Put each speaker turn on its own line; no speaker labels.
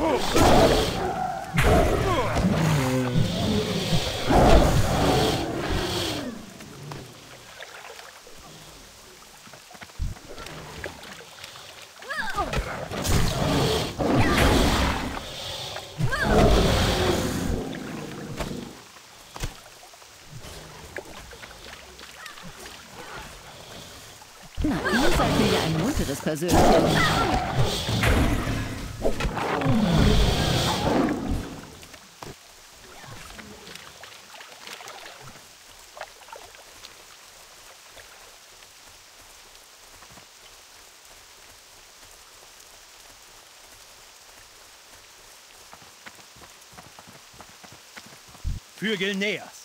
Na, ihr seid mir ein munteres Persönchen.
Für Gilneas.